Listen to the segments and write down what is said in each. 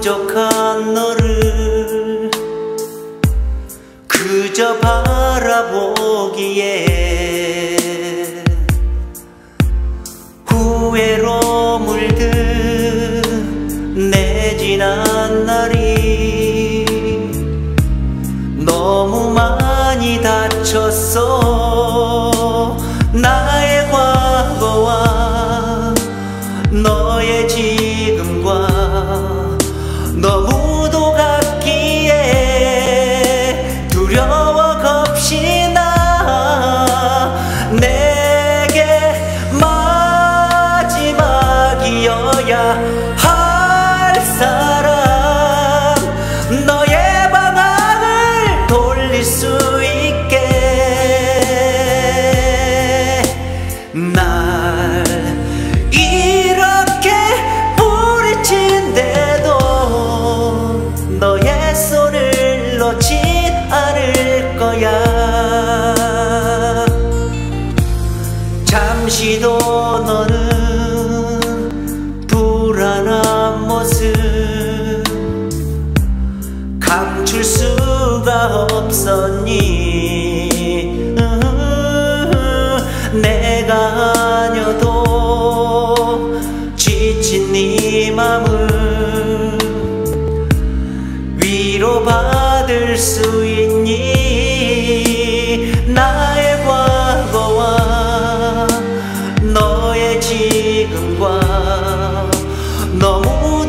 부족한 너를 할 사람 너의 방향을 돌릴 수 없었니? 내가 아녀도 지친 네 맘을 위로받을 수 있니? 나의 과거와 너의 지금과 너무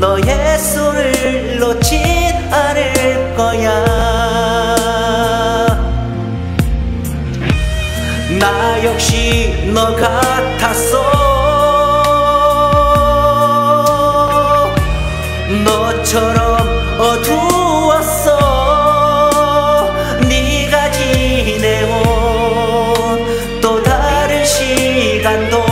너의 손을 놓지 않을 거야. 나 역시 너 같았어. 너처럼 어두웠어. 네가 지내온 또 다른 시간도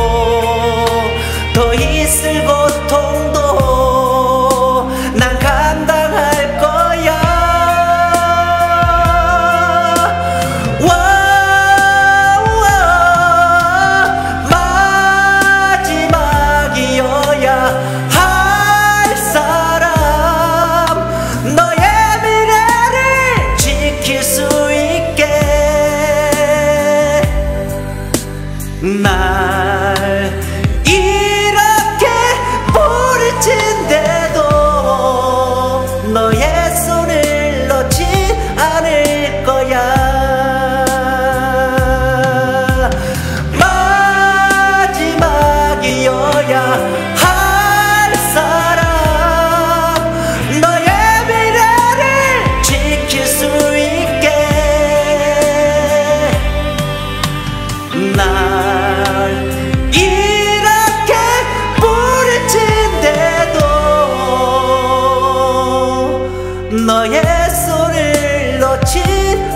너의 손을 놓지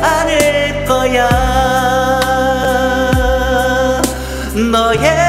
않을 거야. 너의